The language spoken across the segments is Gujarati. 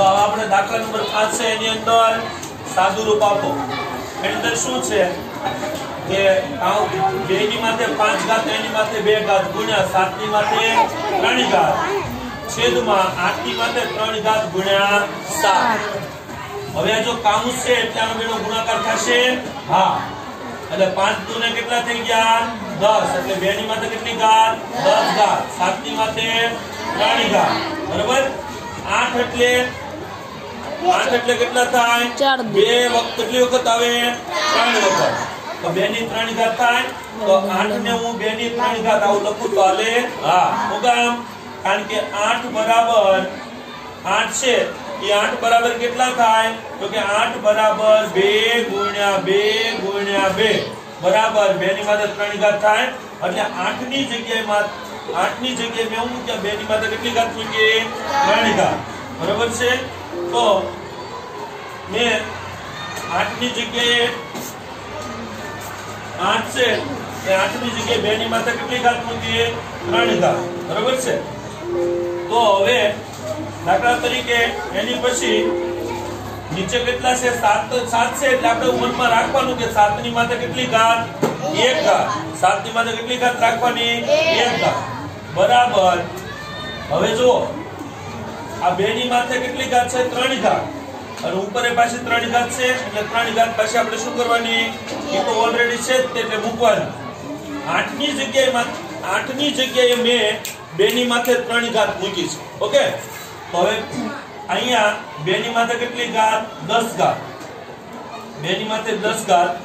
તો આપણે દાખલા નંબર 5 છે, એની અંદર સાદું રૂપ આપો. એની અંદર શું છે કે બેની બે માથે 5 ઘાત, એની માથે 2 ઘાત ગુણ્યા 7 ની માથે 3 ઘાત. છેદમાં 8 ની માથે 3 ઘાત ગુણ્યા 7 હવે આ જો કાઉન્સ છે, એટલે આનો ગુણાકાર થશે હા. એટલે 5 દુ ને કેટલા થઈ ગયા? 10 એટલે 2 ની માથે કેટલી ઘાત? 10 ઘાત. 7 ની માથે 3 ઘાત. બરાબર? 8 એટલે 8 એટલે કેટલા થાય? બે વખત કેટલી વખત આવે? ત્રણ વખત. તો 2 ની ત્રણ ઘાત થાય? તો આઠ ને હું બે ની ત્રણ ઘાત આવું લખું તો હાલે? હા. હું કામ? કારણ કે આઠ બરાબર આઠ છે. એ આઠ બરાબર કેટલા થાય? તો કે આઠ બરાબર બે ગુણ્યા બે ગુણ્યા બે. બરાબર. બે ની માથે 3 ઘાત થાય. એટલે આઠની જગ્યાએ માં આઠની જગ્યાએ મેં હું મૂક્યા? બે ની માત્ર કેટલી ઘાત મૂકીએ? ત્રણ ઘાત. બરાબર છે? તો મેં આઠની જગ્યાએ આઠ છે એ આઠની જગ્યાએ બે ની માથે કેટલી ઘાત મૂકીએ ત્રણ ઘાત બરોબર છે? તો હવે દાખલા તરીકે એની પછી નીચે કેટલા છે? સાત સાત છે એટલે આપણે મનમાં રાખવાનું કે સાતની માથે કેટલી ઘાત એક ઘાત સાતની માથે કેટલી ઘાત રાખવાની? એક. ઘાત બરાબર. હવે જુઓ. આ બે ની માથે કેટલી ઘાત છે? ત્રણ ઘાત. અને ઉપર એ પાછી ત્રણ ઘાત છે, એટલે ત્રણ ઘાત પાછી આપણે શું કરવાની? એ તો ઓલરેડી છે એટલે મૂકવાની. આઠની જગ્યાએ આઠની જગ્યાએ મેં બે ની માથે ત્રણ ઘાત મૂકી છે. ઓકે? તો હવે અહીંયા બે ની માથે કેટલી ઘાત? દસ ઘાત. બે ની માથે દસ ઘાત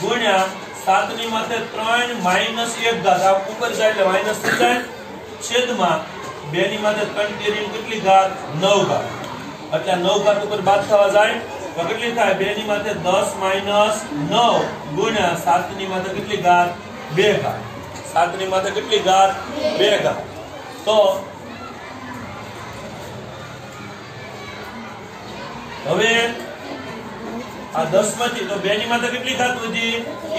ગુણ્યા સાતની માથે ત્રણ માઇનસ એક ઘાત. ઉપર જાય એટલે માઇનસ થઈ જાય. છેદમાં બે ની ત્રણ તેરી કેટલી ઘાત? નવ ઘાત. એટલે નવ ઘાત ઉપર બાદ થવા જાય તો કેટલી થાય? બે ની માથે દસ માઇનસ નવ ગુણ્યા સાતની માથે કેટલી ઘાત? બે ઘાત. સાતની માથે કેટલી ઘાત? બે ઘાત. તો હવે આ દસમાંથી તો બે ની માથે કેટલી ઘાત વધી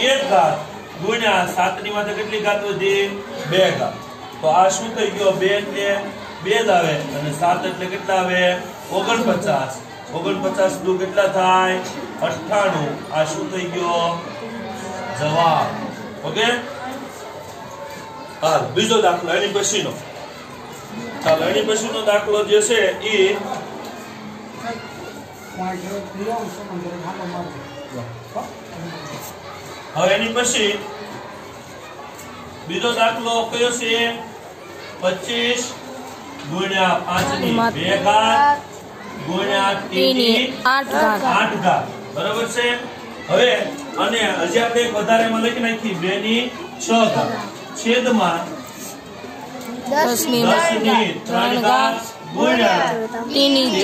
એક ઘાત. ગુણ્યા સાતની માથે કેટલી ઘાત વધી બે ઘાત. તો આ શું થઈ ગયો? બે એટલે બે જ આવે. અને સાત એટલે કેટલા આવે? ઓગણપચાસ. ઓગણપચાસનું કેટલા થાય? અઠ્ઠાણું. આ શું થઈ ગયો? જવાબ. ઓકે? હાલ, બીજો દાખલો, એની પછીનો. ચાલો, એની પછીનો દાખલો જે છે એ હવે એની પછી બીજો દાખલો કયો છે? પચીસ ગુણ્યા પાંચની બે ઘાત ગુણ્યા તીન આઠ ઘાત. આઠ ઘાત. બરાબર છે? હવે અને હજી આપણે એક વધારેમાં લખી નાખી બે ની છ ઘાત. છેદમાં દસની ત્રણ ઘાત ગુણ્યા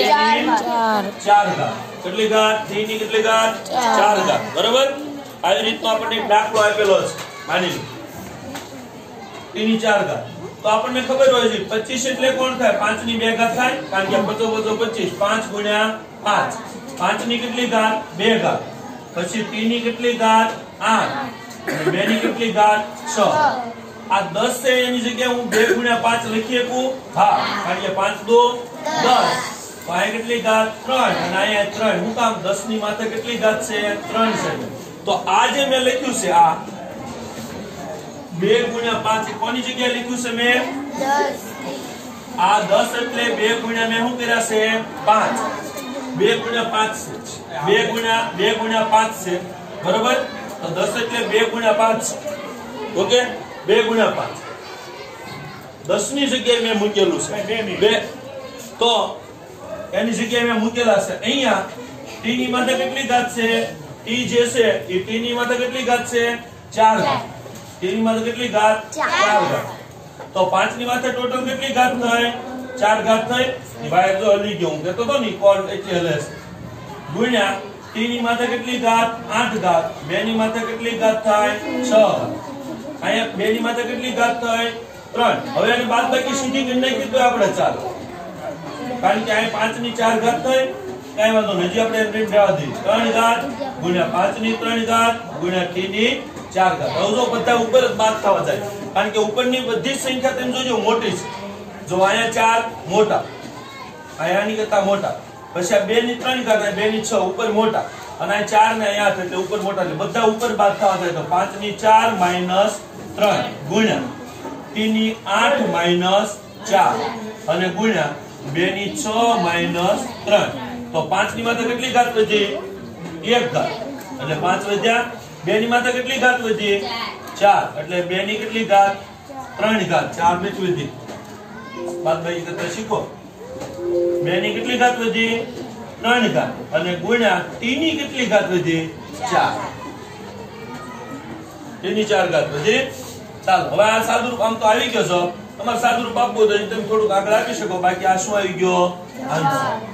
ચાર ચાર ઘાત. કેટલી ઘાત? ટી ની કેટલી ઘાત? ચાર. ઘાત. બરાબર? આવી રીતનો આપણને એક દાખલો આપેલો છે. માની લો. ટી ચાર ઘાત. તો આપણને ખબર હોય છે 25 એટલે કોણ થાય? પાંચની બે ઘાત થાય, કારણ કે પચો પચો 25 5 ગુણ્યા 5 5 ની કેટલી ઘાત? બે ઘાત. પછી ટી ની કેટલી ઘાત? આઠ. બે ની કેટલી ઘાત? છ. આ દસ છે, એની જગ્યાએ હું બે ગુણ્યા પાંચ લખી શકું? હા, કારણ કે પાંચ દો 10 તો કેટલી ઘાત? ત્રણ. અને અહીંયા ત્રણ. હું કામ દસની માથે કેટલી ઘાત છે? ત્રણ છે. તો આ જે મેં લખ્યું છે, આ બે ગુણ્યા પાંચ એ કોની જગ્યાએ લખ્યું છે મેં? આ દસ એટલે બે ગુણ્યા મેં શું કર્યા છે? પાંચ. બે ગુણ્યા પાંચ છે. બે ગુણ્યા બે ગુણ્યા પાંચ છે. બરોબર? તો દસ એટલે બે ગુણ્યા પાંચ. છે ઓકે? બે ગુણ્યા પાંચ. દસની જગ્યાએ મેં મૂકેલું છે. બે તો એની જગ્યાએ મેં મૂકેલા છે. અહીંયા ટી ની માથે કેટલી ઘાત છે? ટી જે છે એ ટી ની માથે કેટલી ઘાત છે? ચાર ઘાત. ટી ની માથે કેટલી ઘાત? ચાર. ઘાત. તો પાંચની માથે ટોટલ કેટલી ઘાત થાય? ચાર ઘાત થઈ ભાઈ જો હલી ગયો. હું કેતો તો ની એટલે હલે ગુણ્યા ટી ની માથે કેટલી ઘાત? આઠ ઘાત. બે ની માથે કેટલી ઘાત થાય? છ અહીંયા બે ની માથે કેટલી ઘાત થાય? ત્રણ. હવે એને બાદ બાકી સીધી કરી કીધું આપણે ચાલો. કારણ કે અહીં પાંચની ચાર ઘાત થઈ કઈ વાંધો નથી આપણે ત્રણ ઘાત ગુણ્યા પાંચની ત્રણ ઘાત ગુણ્યા ટી ની ચાર ઘાત જો બધા ઉપર જ બાદ થવા જાય. કારણ કે ઉપરની બધી સંખ્યા તેમ જોજો, મોટી છે. જો અહીંયા ચાર મોટા, અહીંયાની કરતા મોટા. પછી આ બે ની ત્રણ ઘાત બે ની છ, ઉપર મોટા. અને આ ચાર ને અહીંયા એટલે ઉપર મોટા. એટલે બધા ઉપર બાદ થવા થાય તો પાંચની ચાર માઇનસ ત્રણ. ગુણ્યા ટી ની આઠ માઇનસ ચાર. અને ગુણ્યા બે ની છ માઇનસ ત્રણ. તો પાંચની માથે કેટલી ઘાત વધી? એક ઘાત. એટલે પાંચ વધ્યા બે ની માતા કેટલી ઘાત વધી? ચાર. એટલે બે ની કેટલી ઘાત? ત્રણ ઘાત. ચાર ને વધી. બાદબાકી કરતા શીખો. બે ની કેટલી ઘાત વધી? ત્રણ ઘાત. અને ગુણ્યા ટી ની કેટલી ઘાત વધી? ચાર. ટી ની ચાર ઘાત વધી. ચાલો હવે આ સાદુરૂપ આમ તો આવી ગયો છો. તમારે સાદુરૂપ આપવું તો તમે થોડુંક આગળ આપી શકો. બાકી આ શું આવી ગયો? આન્સર.